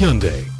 Hyundai.